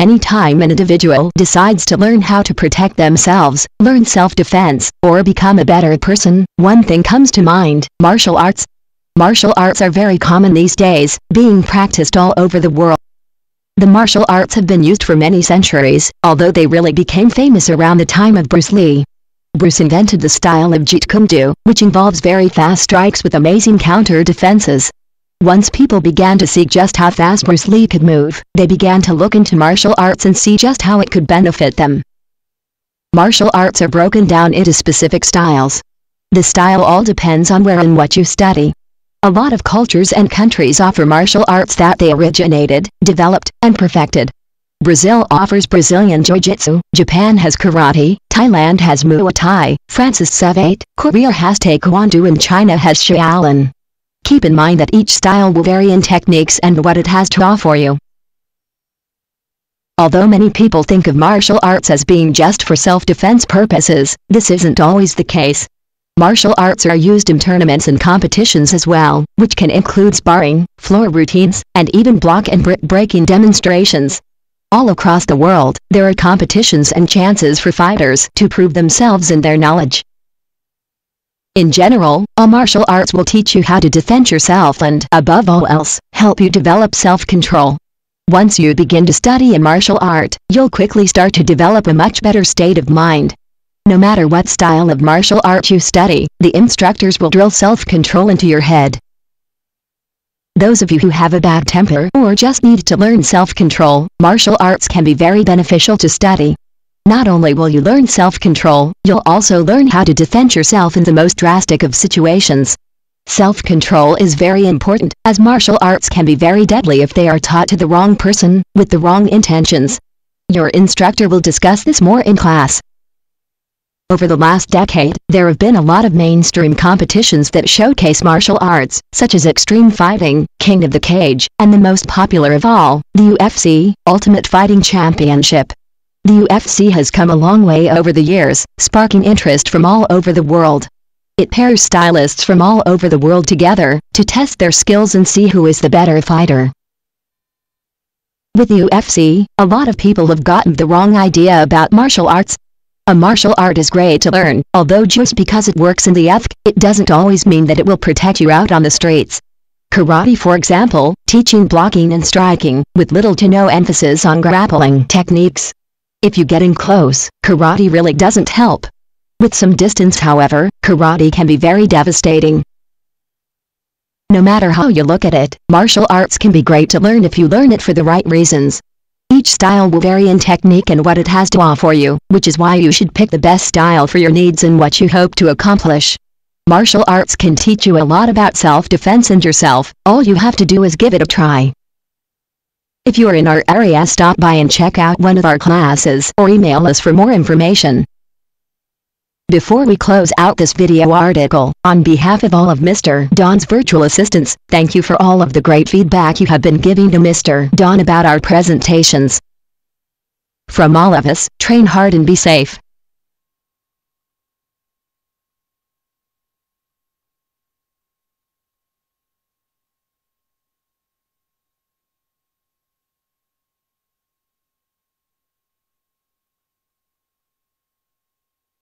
Anytime an individual decides to learn how to protect themselves, learn self-defense, or become a better person, one thing comes to mind, martial arts. Martial arts are very common these days, being practiced all over the world. The martial arts have been used for many centuries, although they really became famous around the time of Bruce Lee. Bruce invented the style of Jeet Kune Do, which involves very fast strikes with amazing counter defenses. Once people began to see just how fast Bruce Lee could move, they began to look into martial arts and see just how it could benefit them. Martial arts are broken down into specific styles. The style all depends on where and what you study. A lot of cultures and countries offer martial arts that they originated, developed, and perfected. Brazil offers Brazilian Jiu-Jitsu, Japan has Karate, Thailand has Muay Thai, France is Savate, Korea has Taekwondo and China has Shaolin. Keep in mind that each style will vary in techniques and what it has to offer you. Although many people think of martial arts as being just for self-defense purposes, this isn't always the case. Martial arts are used in tournaments and competitions as well, which can include sparring, floor routines, and even block and brick breaking demonstrations. All across the world, there are competitions and chances for fighters to prove themselves and their knowledge. In general, a martial arts will teach you how to defend yourself and, above all else, help you develop self-control. Once you begin to study a martial art, you'll quickly start to develop a much better state of mind. No matter what style of martial art you study, the instructors will drill self-control into your head. Those of you who have a bad temper or just need to learn self-control, martial arts can be very beneficial to study. Not only will you learn self-control, you'll also learn how to defend yourself in the most drastic of situations. Self-control is very important, as martial arts can be very deadly if they are taught to the wrong person, with the wrong intentions. Your instructor will discuss this more in class. Over the last decade, there have been a lot of mainstream competitions that showcase martial arts, such as Extreme Fighting, King of the Cage, and the most popular of all, the UFC, Ultimate Fighting Championship. The UFC has come a long way over the years, sparking interest from all over the world. It pairs stylists from all over the world together, to test their skills and see who is the better fighter. With UFC, a lot of people have gotten the wrong idea about martial arts. A martial art is great to learn, although just because it works in the ethk, it doesn't always mean that it will protect you out on the streets. Karate for example, teaching blocking and striking, with little to no emphasis on grappling techniques. If you get in close, karate really doesn't help. With some distance however, karate can be very devastating. No matter how you look at it, martial arts can be great to learn if you learn it for the right reasons. Each style will vary in technique and what it has to offer you, which is why you should pick the best style for your needs and what you hope to accomplish. Martial arts can teach you a lot about self-defense and yourself, all you have to do is give it a try. If you are in our area stop by and check out one of our classes or email us for more information. Before we close out this video article, on behalf of all of Mr. Don's virtual assistants, thank you for all of the great feedback you have been giving to Mr. Don about our presentations. From all of us, train hard and be safe.